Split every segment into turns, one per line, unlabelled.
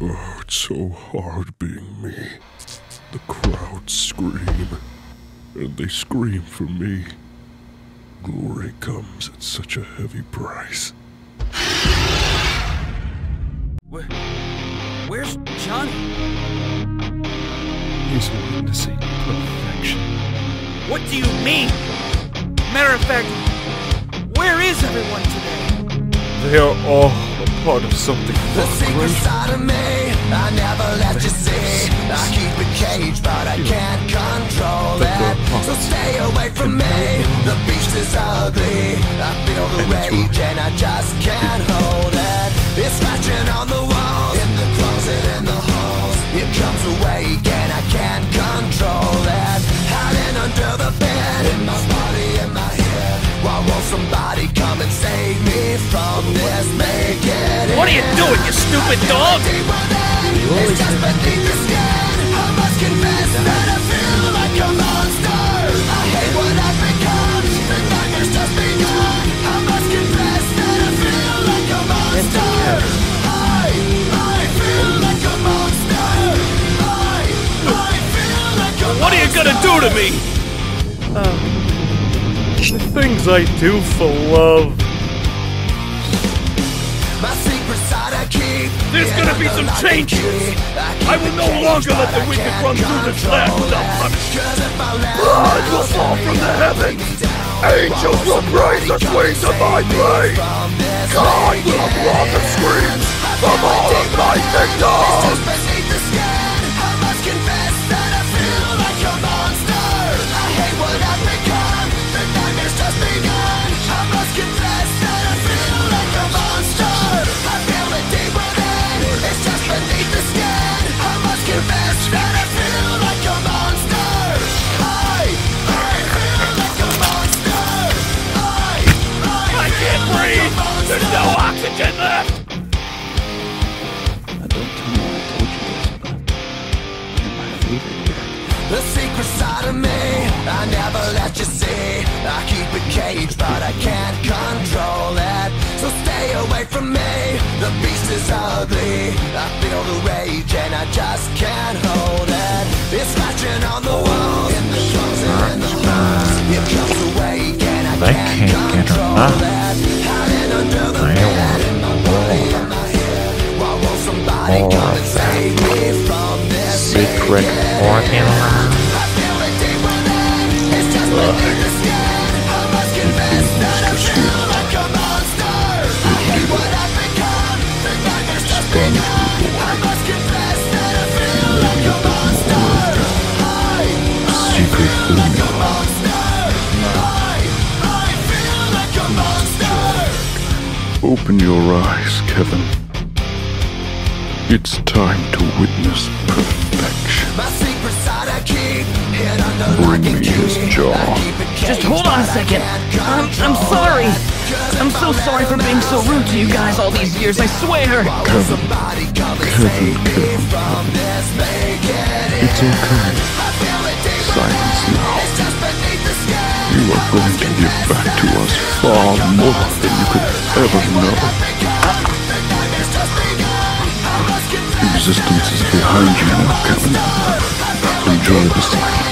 Oh, it's so hard being me. The crowd scream, and they scream for me. Glory comes at such a heavy price.
Where, where's Johnny?
He's witnessing perfection.
What do you mean? Matter of fact, where is everyone today?
They are all a part of something
The
far
secret
greater.
side of me, I never let you see. I keep it caged, but I can't control it. So stay away from me. The beast is ugly. I feel the rage and I just can't hold it. It's scratching on the walls, in the closet, in the halls. It comes awake and I can't control it. Hiding under the bed, in my body, in my head. Why won't somebody
What are you doing, you stupid dog?
it's just beneath the skin. I must confess that I feel like a monster. I hate what I've become. The nightmare's just begun. I must confess that I feel like a monster. I, I feel like a monster. I, I feel like a
What are you gonna do to me?
The things I do for love.
My secret side I keep.
There's gonna be some changes. I will no longer let the wicked run through this land without punishment.
Blood ah, will fall from the heavens.
Angels will praise the sweet of my blade. God will applaud the screams of all of my victims.
There's no oxygen left.
I don't know I told you this, but you're my favorite character.
The secret side of me, I never let you see. I keep it caged, but I can't control it. So stay away from me. The beast is ugly. I feel the rage and I just can't hold it. It's scratching on the wall, in the closet, in the halls. It comes awake and I can't, control
ah.
it.
Open your eyes, Kevin. It's time to witness perfection.
My secret side I keep hid under
Bring
lock and
me his jaw.
I
Just hold on a second. I'm, I'm sorry. I'm so sorry for being so rude to you guys all these years, I swear.
Why won't somebody come and save me from this? Make it
It's okay.
I feel it deep
Silence
within.
now. Are going to give back to us far more than you could ever know. Existence is behind you now, Kevin. Enjoy the silence.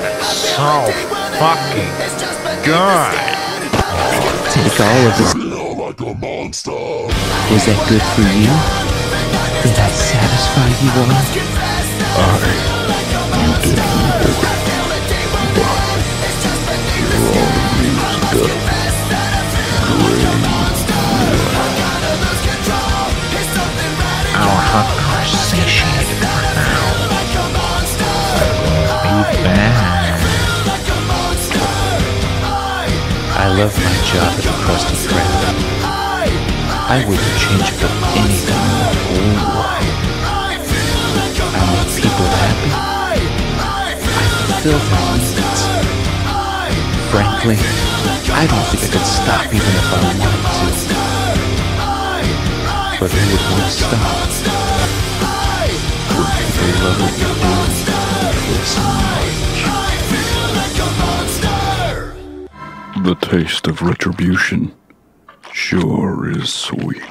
God, it's so fucking
It's just beneath the
good.
I must confess
Take all of this.
Feel like a monster.
Was that good for you? Did that satisfy you all?
You did me over. But you're all used up.
Our I love my job at the Krusty Krab. I wouldn't change for anything in the whole world. I make people happy. fulfilled their needs. Frankly, I don't think I could stop even if I wanted to. But who would want to stop? When people love what you're doing
The taste of retribution sure is sweet.